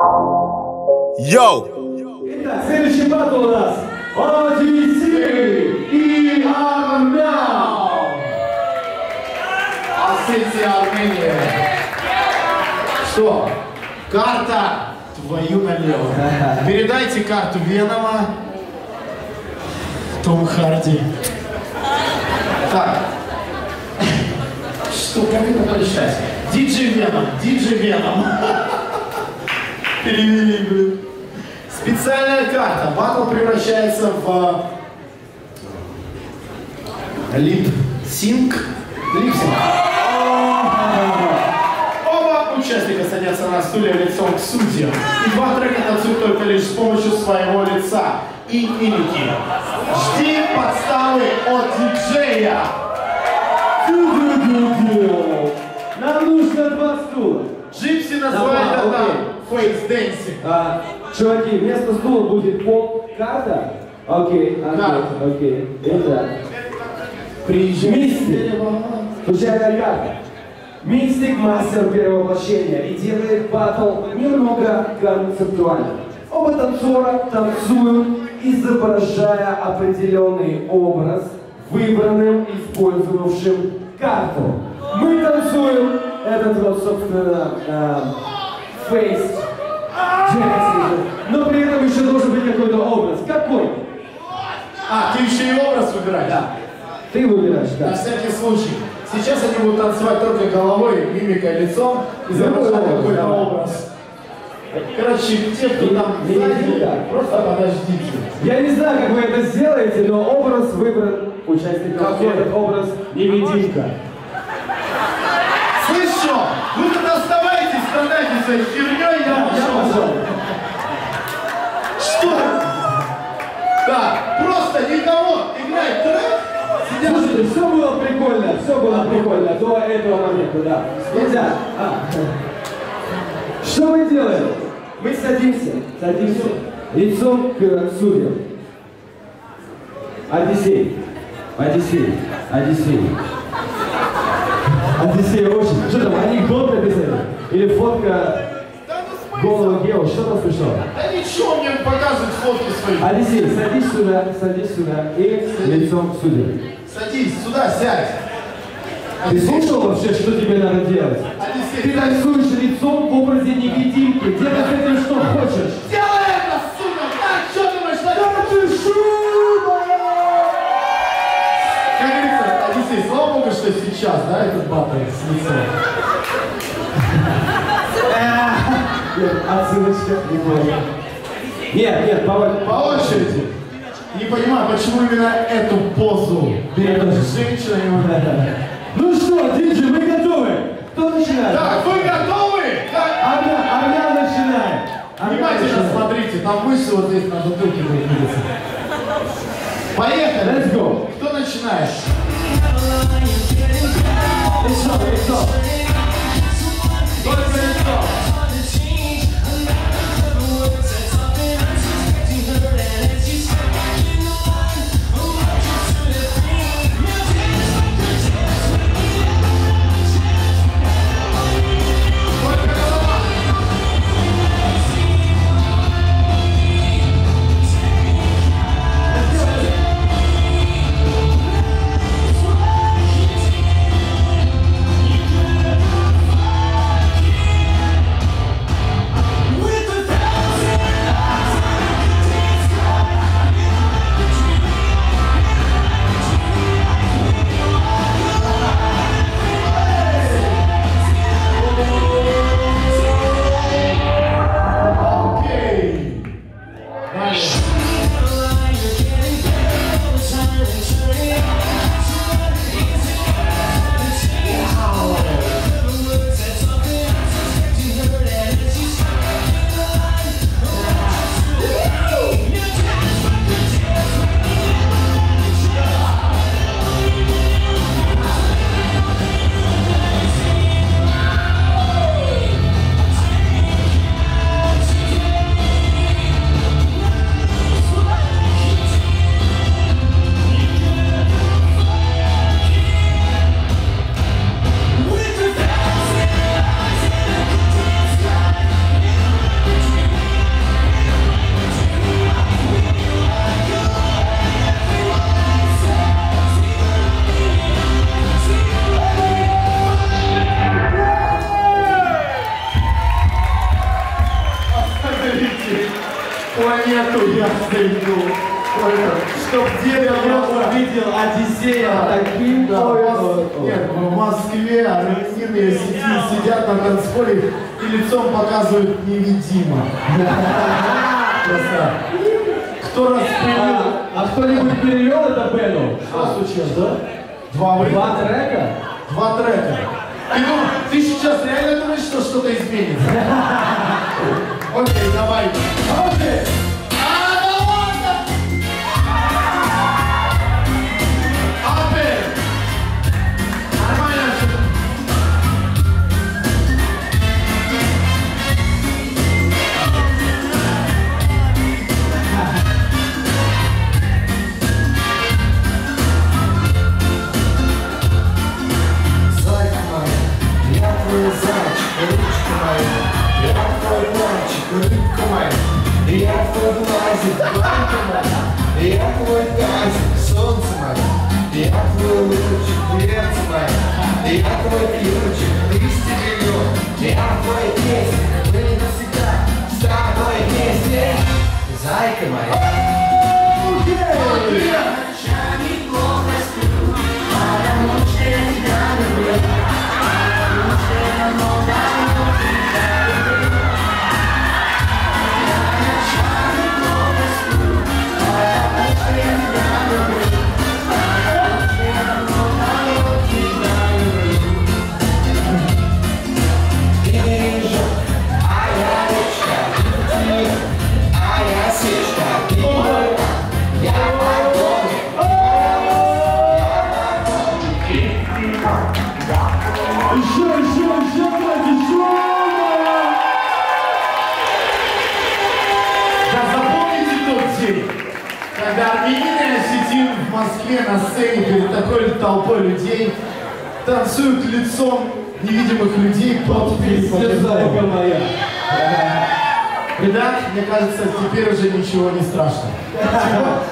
Йоу! Итак, следующий батл у нас Одиссей и Армян. Осетия, Армения. Что? Карта твою налево. Передайте карту Венома. Том Харди. Так. Что, как это прочитать? Диджей Веном, Диджей Веном. Перевели, блин. Специальная карта. Батл превращается в лип-синк. Лип-синк. Оба участника садятся на стуле лицом к судьям. И два трека танцуют только лишь с помощью своего лица и мимики. Жди подставы от диджея. Нам нужно два стула. Джипси называет окей. Face dancing. А, чуваки, вместо стула будет пол карта. Окей, окей, Да. окей. Итак, Мистик. Случайная карта. Мистик мастер перевоплощения и делает батл немного концептуально. Оба танцора танцуют, изображая определенный образ, выбранным, использовавшим карту. Мы танцуем этот вот, собственно, э, фейс Джесси. Но при этом еще должен быть какой-то образ. Какой? А, ты и выбираешь? Да. Ты выбираешь, На да. всякий случай. Сейчас они будут танцевать только головой, мимикой, лицом, Любой образ, какой-то давай. образ. Короче, те, кто там Не- так. просто подождите. Я не знаю, как вы это сделаете, но образ выбран участников. Какой? Этот образ невидимка. Слышь, что? Вы тут оставайтесь, страдайте своей херней, я Я пошел. Было прикольно до этого момента, да. Итак, а, что мы делаем? Мы садимся, садимся лицом к судьям. Одиссей, Одиссей, Одиссей. Одиссей очень. Что там, анекдот написали? Или фотка голого Гео, что там смешного? Да ничего, мне показывают фотки свои. Одиссей, садись сюда, садись сюда и лицом к судьям. Садись, сюда сядь. Ты слушал вообще, что тебе надо делать? Ты танцуешь лицом в образе невидимки. Делай с этим что хочешь. Делай это, сука! Так, что думаешь, что это? ты шуба! Как говорится, Одиссей, слава богу, что сейчас, да, этот батл с лицом. Нет, отсылочка не понял. Нет, нет, по По очереди. Не понимаю, почему именно эту позу берет женщина Ну что, диджей, мы готовы? Кто начинает? Так, вы готовы? Армян, Армян начинает. Внимательно смотрите, там мышцы вот здесь на затылке будут. Поехали! Let's go. Кто начинает? Планету я зайду. Чтоб деда Я увидел Одиссея таким Да. Нет, в Москве аргентины сидят, сидят на танцполе и лицом показывают невидимо. Просто. Кто распылил? А, а кто-нибудь перевел это Бену? Что случилось, да? Два. Два трека? Два трека. Ты, дум- ты сейчас реально думаешь, что что-то изменится? Окей, давай. Я твой глазик, банка моя, я твой тазик, солнце мое, я твой лучик, дверца моя, я твой ключик, в Москве на сцене перед такой толпой людей, танцуют лицом невидимых людей под Пиздец, зайка моя. Ребят, мне кажется, теперь уже ничего не страшно.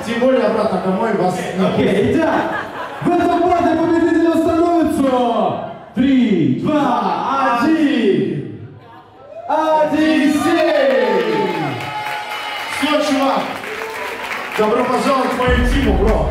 Тем более обратно домой вас не итак, в этом парте победителем становится... Три, два, один! Одиссей! Все, чувак, добро пожаловать в мою тиму, бро.